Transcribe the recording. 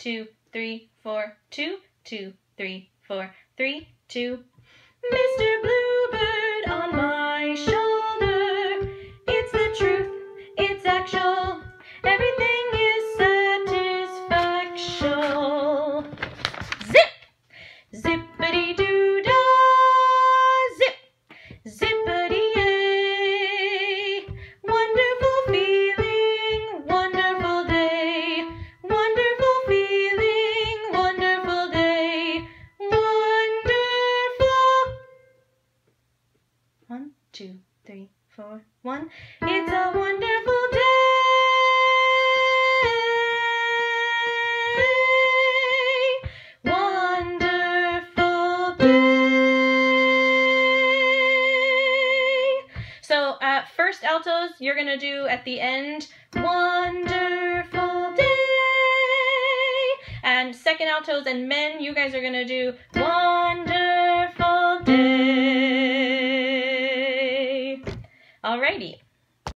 two, three, four, two, two, three, four, three, two. Mr. Bluebird on my shoulder. It's the truth, it's actual. Every One, two, three, four, one. It's a wonderful day. Wonderful day. So first altos, you're gonna do at the end, wonderful day. And second altos and men, you guys are gonna do wonderful Alrighty.